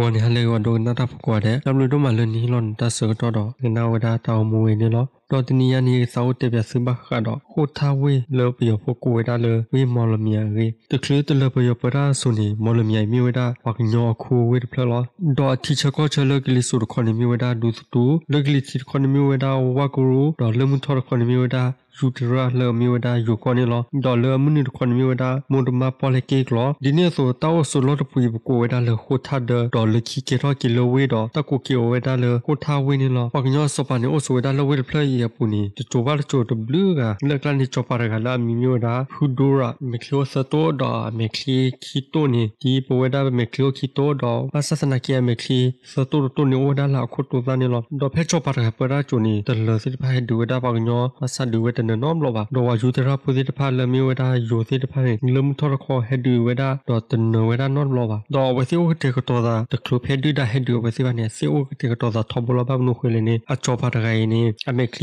ဝန်ဟလေဝဒနာတာဖကွာတဲ့လဘလူတို့မလနီလွန်တဆတော့တော့ငနာဝဒတောင်းမွေနေလို့တော်တနီယနီစောတေပြစဘခါတော့ဟိုထားဝေးလောပယောဖကိုဝဒလဝေမော်လမီယာရေတကလေတလပယောပရာဆုနီမော်လမီယာမီဝဒဝကညောခုဝေဖလလောတော့တီချကောချလကလီဆုရခွန်မီဝဒဒုတူလကလီချီခွန်မီဝဒဝကရူတော့လမှုထော်ခွန်မီဝဒယူတရာလမီဝဒယူကောနီလောဒေါ်လာမနီခွန်မီဝဒမွန်ဒမပေါ်လေကေကလောဒီနေ့ဆိုတောက်ဆိုလို့တပူကိုဝဒလဟိုထဒဒေါ်လခီကေရောကီလိုဝေတော့တကူကီဝဒလဟိုထားဝေနေလောပကညောစပနီအိုဆိုဝဒလဝေဖလရပူနီတချိုဘာချိုတဘလူကလက်ကလန်ချောပါရကလာမီမီဝဒဖူဒိုရာမီကလိုစတိုဒေါ်မီကလီခီတိုနီဒီပဝဒမီကလိုခီတိုဒေါ်ဘာ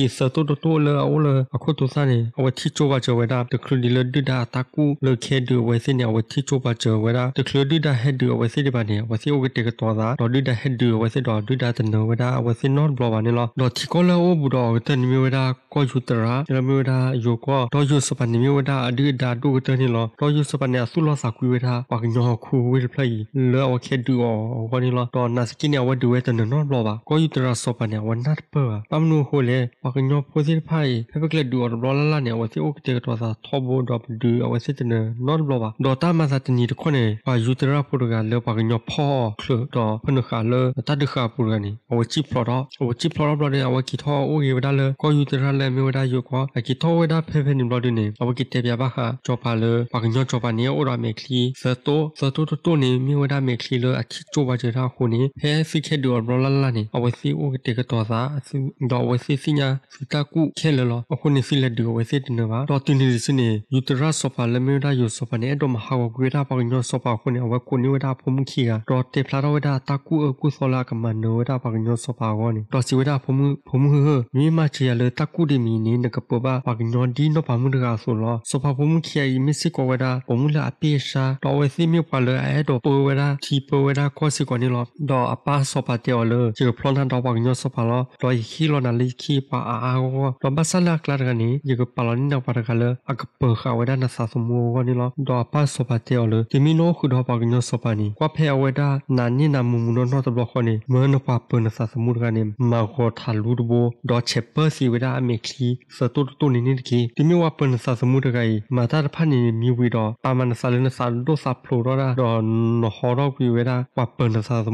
စစနာကီမီကလီစတိုတိုနီဝဒလာခုတိုဇာနီလောဒေါ်ဖဲချောပါရကပရာချိုနီတလစစ်ဖိုင်ဒူဝဒပကညောအဆဒူဝဒနနောမလောပါဒေါ်ဝယူတရာပူစီတဖာလမီဝဒယိုစီတဖာလမ်ထော်ခေါ်ဟက်ဒူဝဒဒေါ်တနဝဒနောမလောပါဒေါ်ဝစီဝတေကတောသာတကလုဖဲဒူဒါဟက်ဒူဝစီဝနေစီဝတေကတောသာထောဘလောဘနုခွေလနေအချောပါတဂိုင်နေအမေကလီစတိုတိုတိုလောအိုလအခုတိုစာနေအဝတိချိုပါချဝဒတကလုဒီလဒူဒါတကူလခဲဒူဝစီနေအဝတိချိုပါချဝဒတကလုဒူဒါဟက်ဒူဝစီဒီပါနေဝစီဝတေကတောသာဒေါ်ဒူဒါဟက်ဒူဝစီဒေါ်ဒူဒါတနဝဒဝစီနောဘလောပါနေလောဒေါ်တီကောလောဘူဒေါ်တန်မီဝဒကောယူတရာရမီဝဒယိုကောဒေါ်ယူစပနိမီဝဒအဒီဒါဒူတနေလောဒေါ်ယူစပနေဆုလောစာကွေဝဒပါကညောခုဝေဖလိုက်လောအခဲဒူအောဝနီလောဒေါ်နာစကိနေဝဒူဝဲတနနောဘလောပါကောယူတရာစပနေဝနတ်ပပမနုဟိုလေပါကညောဖိုစီဖိုင်ဖက်ကလက်ဒူအောဘလောလာလာနေဝစီအိုကတေတော်စာထောဘောဒေါ်ဒူအဝစီတနေနောဘလောပါဒေါ်တာမစာတနီတခွနေပါယူတရာပိုရကလောပါကညောဖောခလဒေါ်ဖနခါလတတခါပူရနီအဝချိဖလောတော့အဝချိဖလောတော့အဝကီထောအိုယေဝဒါလကောယူတရာလဲမြေဝဒါယုကောအကီထောဝဒါဖေဖေနိဘလောဒနေအဝကီတေပြပါခါကြောပါလပါကညောကြောပါနေအိုရမေခလီဇတိုဇတိုတိုနေမြေဝဒါမေခလီလအခိကြောပါကြတာခုနေဖဲဖိခေဒူဘလောလာလာနေအဝစီအိုတေကတော်စာအစုဒေါ်ဝစီစညာစတကုခဲလလောအခုနေစီလက်ဒူဝစီတနေပါဒေါ်တင်နေစနေယူတရာဆောပါလမေဒါယူဆောပါနေတော့မဟာဝဂွေတာပါကညောဆောပါခုနေအဝကိုနေဝဒါဖုံခီကဒေါ်တေဖလာတော့ဝဒါတကုအကုဆောလာကမနောဝဒါပါကညောဆောပါကောနေဒေါ်စီဝဒါဖုံဖုံဟမိမချီရလေတကုဒီမီနေနကပပပါကညောဒီနောပါမှုတကဆိုလောဆောပါဖုံခီယီမစ်စကောဝဒါပုံမလာအပိရှာတော်ဝစီမြပါလေအဲ့တော့ပဝဒါချီပဝဒါကောစီကောနေလောဒေါ်အပါဆောပါတေော်လေချေဖလွန်န်တော့ပါကညောဆောပါလောဒေါ်ခီလောနာလီခီပါအာအာကောဒေါ်ဘဆလာကလာကနီယေကပါလောနီနောပါကလေအကပခဝဒါနဆာစမူဝနီလောဒေါ်အပါဆောပါတေော်လေဒီမီနိုခုဒေါ်ပါကညောဆောပါနီကွာဖဲဝဒါနာနီနာမူမူနောနောတဘလခနီမနပါပနဆာစမူကနေမာခေါ်ထာလူဒဘောဒေါ်ချက်ပစီဝဒါအမေခလီစတူတူနီနီကီဒီမီဝပနဆာစမူတကီမာတာဖာနီမီဝီတော့ပါမနဆာလနဆာဒိုဆာဖလိုတော့ဒေါ်နဟောတော့ဝီဝဒါဝပနဆာစ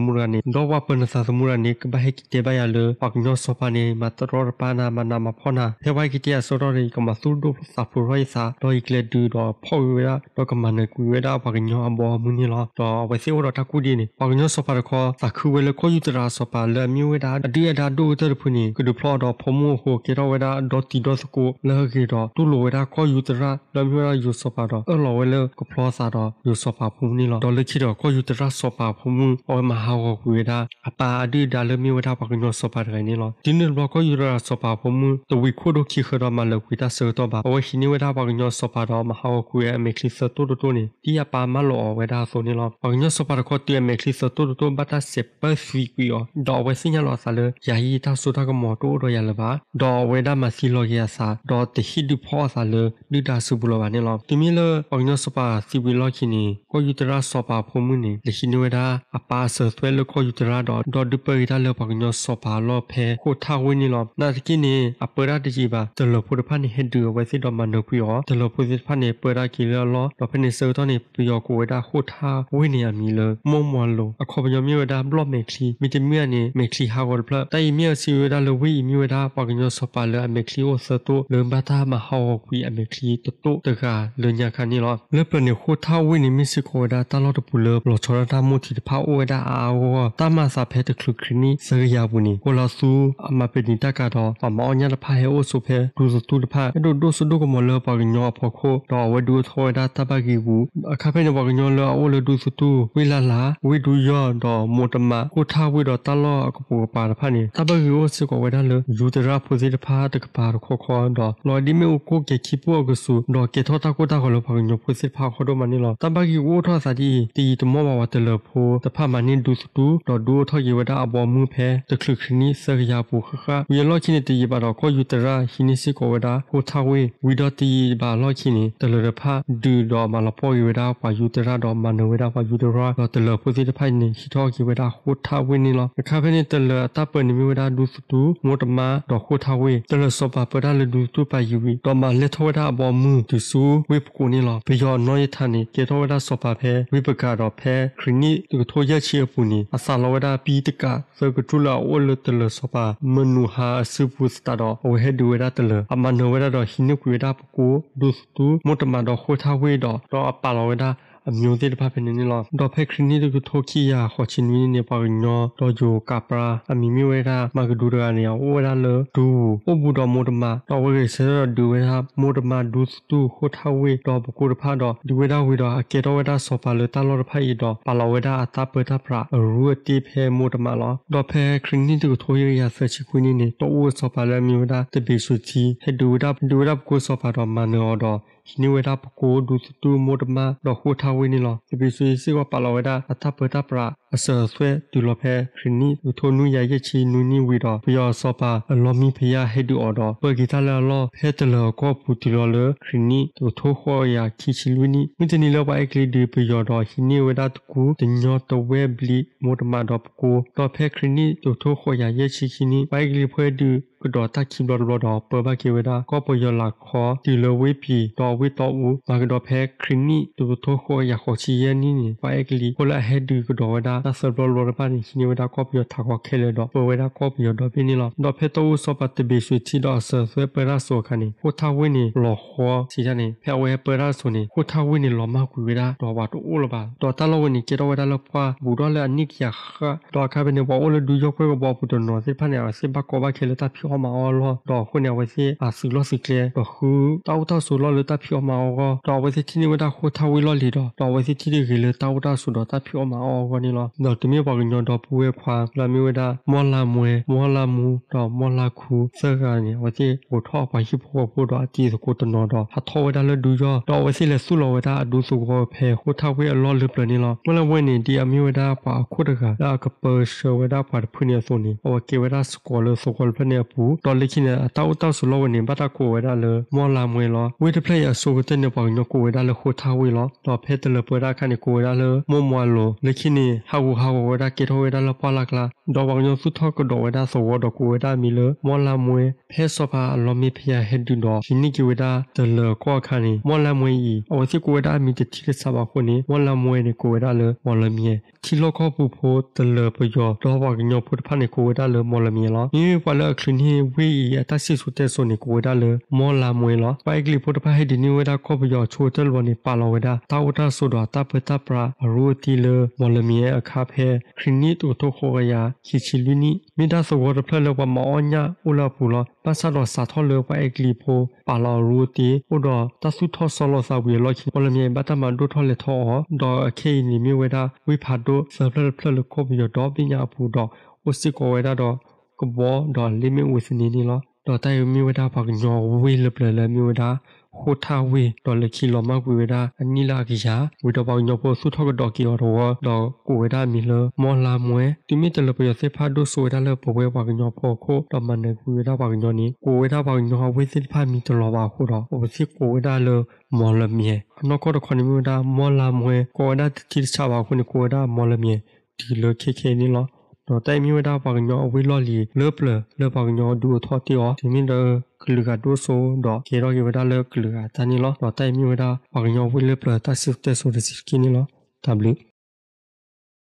မူကနေဒေါ်ဝပနဆာစမူကနေကဘဟေကီတေဘယာလေပကညောစပနေမတရောပနာမနာမဖောနာဖေဝိုင်ကီတေဆိုတော့ရီကမဆူဒိုဆာဖလိုရိုင်စာဒေါ်ဤကလက်ဒူတော့ဖောဝီဝဒါတော့ကမနကူဝဒါပကညောအဘောမူနီလာတော့ဝစီဝတော့တကူဒီနေပကညောစပရခေါ်သခုဝဲလေခေါ်ယူတရာစပလေမြဝဒါအဒီအဒါဒိုတရဖူနီကဒူဖလော်တော့ဖမူဟိုကေရောဝဒါဒေါ်တီဒေါ်စကိုလေကေတော့တူလိုဝဒါခေါ်ယူတရာလေမြဝဒါယူစပတော့အလောဝဲလေကဖလောစာတော့ယူစပဖူနီလောဒေါ်လေချီတော့ခေါ်ယူတရာစပဖူမူအော်မဟာဝကူဝဒါအပါအဒီဒါလေမြဝဒါပကညောစပရခိုင်နီလောဒီနေလောခေါ်ယူတရာစပဖူမူတဝီခိုဒိုခီခရမလကွီတာဆောတော့ပါအဝဟီနီဝဒါပကညောစပတော့မဟာဝကူရဲ့အမေခလီစတိုတိုတိုနီဒီအပါမလောဝဒါဆိုနီလောပကညောစပရခေါ်တီအမေခလီစတိုတိုတိုဘတာစေပစီကွီယောဒေါ်ဝဲစညာလောဆာလေယာယီတာဆိုတာကမော်တိုတော့ရလပါဒေါ်ဝဲဒါမစီလောရစာဒေါ်တဟီဒူဖောဆာလေလူတာစုဘလောပါနေလောဒီမီလပကညောစပါစီဝီလောချီနီကိုယူတရာစပါဖုံမူနီလေရှိနဝဒါအပါဆဆွဲလကိုယူတရာဒေါ်ဒေါ်ဒူပရီဒါလေပကညောစပါလောဖဲကိုထာဝင်းနီလောနာစကိနီအပရာတကြီးပါတလောဖုဒဖာနီဟက်ဒူဝဲစီဒေါ်မနိုကွီယောတလောဖုဒဖာနီပရာကီလောလောဒေါ်ဖနီဆောတော်နီပီယောကိုဝဲဒါခိုထာဝင်းနီယာမီလမုံမွန်လိုအခေါ်ပညောမြေဝဒါဘလော့မေခလီမီတမီယနီမေခလီဟာဝလပလတိုင်မြေစီဝဒါလဝီမြေဝဒါပကညောစပါလအမေခလီဝဆတိုလမ်ဘာတာမဟာဝကွီအမေခလီတတိုတကလညာခနီလောလပနီခိုထာဝင်းနီမီစီကိုဒါတာလောတပူလဘလောချောရတာမူတီတဖာအိုဒါအာဝတာမစာဖဲတခလုခရီနီစရယာဘူးနီကိုလာဆူအမပနီတကတော့ပပါမောညာတဖာဟဲအိုဆိုဖဲဒူစတူတဖာအဲ့တို့ဒိုစဒုကမလပါကညောဖို့ခိုတော့ဝဒူထောဒါတပကီဘူးအခါဖဲနေပါကညောလောအိုလဒူစတူဝိလာလာဝိဒူယောတော့မိုတမကိုထားဝိတော့တလောအကပူပါတဖာနေတပကီအိုစကောဝဒါလယူတရာဖိုစီတဖာတကပါခေါခေါတော့လော်ဒီမေကိုကေခိပိုကဆူတော့ကေထောတာကိုတာခေါ်လို့ပါကညောဖိုစီဖာခေါ်တော့မနီလောတပကီအိုထောစာဒီတီတမောမဝတလဖိုတဖာမနင်းဒူစတူတော့ဒူထောယေဝဒါအဘောမှုဖဲတခလခနီဆရာပူခခဝီလောချိနေတီပါတော့ခေါ်ယူတရာဟိနိစီကိုဝဒါကိုထားဝေဝီတော့တီပါလောချိနေတလရဖာဒူတော့မလပေါ်ယူဝဒါပါယူတရာတော့မနဝဒါပါယူတရာတော့တလဖိုစီတဖိုင်နေဟီထောကိဝဒါကိုထားဝေနေလောအခါဖဲနေတလအတပနိမီဝဒါဒူစတူမိုတမတော့ကိုထားဝေတလစောပါပဒါလဒူတူပါယူဝီတော့မလက်ထောဝဒါအဘောမှုဒူဆူဝေပကိုနေလောဘယောနောယထာနေကေထောဝဒါစောပါဖဲဝိပကတော့ဖဲခရနီတူထိုရချီပူနီအစာလောဝဒါပီတကစကထူလာအိုလတလစောပါမနူဟာစုပူစတာတော့ဝဟေဒူဝဒါတလအမနောဝဒါတော့ဟိနုကွေဒါပကိုဒူစတူမိုတမတော့ခိုထားဝေတော့တော့အပါလောဝဒါ အမျိုးသေးတစ်ဖက်ဖြစ်နေနေလောတော့ဖက်ခရနီတို့ထိုခီယာခေါ်ချင်ဝင်းနေပါညောတော့ဂျိုကပရာအမီမီဝဲတာမကဒူရကနေဝဲတာလဒူအဘူတော်မိုတမတော့ဝဲဆဲတော့ဒူဝဲတာမိုတမဒူစတူခိုထားဝဲတော့ပကူတဖတ်တော့ဒူဝဲတာဝဲတော့အကေတော့ဝဲတာဆောပါလတာလောဖတ်ရတော့ပါလောဝဲတာအတာပတာပရာရူတီဖဲမိုတမလောတော့ဖဲခရနီတို့ထိုရရဆချခွင်းနေတော့ဝဲဆောပါလမျိုးတာတပိစုချီဟဒူဒါဒူဒါကိုဆောပါတော့မနောတော့နိဝေဒပကိုဒုစတူမိုဒမတော့ဟိုထားဝင်းနီလောဒီပဆွေစီကပါလောဝေဒအထပတာပရာ အဆဆွဲဒူလဖဲခရနီဒူထိုနူရရဲ့ချီနူနီဝီတော့ပယောစောပါအလောမီဖယာဟေဒူအော်တော့ပဂီတလာလောဖဲတလောကောပူတီလောလခရနီဒူထိုခေါ်ယာခီချီလူနီမြတနီလောပါအကလီဒီပယောတော့ဟိနိဝေဒတကူတညောတဝဲဘလီမိုဒမတော့ပကိုတော့ဖဲခရနီဒူထိုခေါ်ယာရဲ့ချီချီနီပါကလီဖွဲဒူကတော့တက်ခိဘလော်တော့ပဘကေဝဒါကောပယလာခောတီလဝေပီတော့ဝေတော့ဦးဘာကတော့ဖဲခရနီတူထိုခောရခောချီယနီနီပါအကလီဟိုလာဟက်ဒူကတော့ဝဒါတဆဘလော်လော်ပါနီနိဝဒါကောပယထာခောခဲလေတော့ပဝဒါကောပယတော့ပြင်းနီလောတော့ဖဲတော့စောပတ်တဘေဆွေချီတော့ဆဆွဲပရာဆိုခနီဟိုထားဝင်းနီလော်ခောစီချနီဖဲဝဲပရာဆိုနီဟိုထားဝင်းနီလော်မကူဝဒါတော့ဝါတော့ဦးလပါတော့တလောဝင်းနီကေတော့ဝဒါလောပွားဘူတော့လေအနိကရခတော့ခါဘနေဘောဦးလဒူယောခွဲဘောပူတော့နော်စေဖာနေအစေဘကောဘခဲလေတာဖြောမှာအော်လောတော့ခုနေဝစီအဆူလောစီကလေတော့ခုတောက်တော့ဆူလောလေတာဖြောမှာအောတော့ဝစီတီနေဝတာခုထဝီလောလီတော့တော့ဝစီတီဒီကနော်တမီပါကညောတော့ပူဝဲခွာလာမီဝဲတာမောလာမွဲမောလာမူတော့မောလာခုစကားနေဝတိကိုထောက်ပါရှိဖို့ဖို့တော့အတီစကိုတနော်တော့ဟာထောဝဲတာလည်းဒူရောတော့ဝစီလည်းဆုလောဝဲတာအဒူစုကိုဖဲကိုထောက်ဝဲအလောလပလနေလောမလဝဲနေဒီအမီဝဲတာပါခုတကာကပယ်ရှဝဲတာပါဖုန်ရဆိုနေဟောကေဝဲတာစကောလစကောလဖနေပူတော်လိခိနေအတောက်တောက်ဆုလောဝဲနေဘတာကိုဝဲတာလည်းမောလာမွဲလောဝဲတဖလက်ရဆိုကတဲ့နေပါကညောကိုဝဲတာလည်းခိုထောက်ဝဲလောတော့ဖဲတယ်ပွဲတာခဏကိုဝဲတာလည်းမောမောလောလိခိနေဟာဝဟာဝဲတာကေထောဝဲတာလေပါလာကလာတော့ဘောင်ညစုထောကတော့ဝဲတာဆိုဝတော့ကိုဝဲတာမီလေမောလာမွေဖဲစောပါလောမီဖျာဟက်ဒူတော့ရှင်နိကဝဲတာတလေကောခါနေမောလာမွေဤအဝစီကိုဝဲတာမီတတိစပါခုနေမောလာမွေနေကိုဝဲတာလေမောလာမီချီလောခောပူဖိုတလေပယောတော့ဘောင်ညဖုတ်ဖာနေကိုဝဲတာလေမောလာမီလောမိပွာလေခလင်းဟေဝေးအတဆီဆုတဲ့ဆိုနေကိုဝဲတာလေမောလာမွေလောပိုက်ကလီဖို့တဖာဟဲဒီနီဝဲတာခောပယောချိုတယ်ဝနေပါလောဝဲတာတာဝတာဆိုတော့တပတပရာရူတီလေမောလမီအခါဖဲခရနီတူတိုခိုယာချီချီလူနီမိဒါဆိုဝရဖလလောပမောညာဦးလာပူလောပတ်ဆတော့စာထောလောပိုက်ကလီဖို့ပါလောရူတီဥတော့တဆုထောဆလောစာဝေလောချီမောလမီဘတ်တမန်ဒိုထောလေထောတော့ခေနီမီဝဲတာဝိဖာဒိုဆဖလဖလခောပယောတော့ပညာပူတော့ဥစစ်ကိုဝဲတာတော့ကဘောတော့လိမစ်ဝစ်နီနီလောတော့တိုင်မီဝဒပါကညောဝေးလပလလမီဝဒ ဟိုထာဝေတော့လခီလောမကွေဝဒအနီလာကီယာဝေတော့ပေါညောဖို့ဆုထောက်တော့ကီရောတော့ကိုဝဒမီလမောလာမွဲတိမီတလပရစေဖာဒုဆိုဝဒလပဝဲပါကညောဖို့ခိုတော့မနေကွေဝဒပါကညောနီကိုဝဒပါကညောဝေစစ်ဖာမီတလောပါခိုတော့ဟိုစစ်ကိုဝဒလမောလမီအနောကတော့ခဏမီဝဒမောလာမွဲကိုဝဒတိချပါခုန်ကိုဝဒမောလမီဒီလိုခေခေနီလော တော့တိုင်မြဝတာပါကညောအဝေးလော်လီလေပလလေပါကညောဒူထော်တီောဒီမင်းတော့ကလူကဒိုဆိုတော့ကေရောကေဝတာလေကလူကတန်နီလောတော့တိုင်မြဝတာပါကညောဝေးလေပလတဆစ်တဲဆိုတဲ့စကင်းနီလော W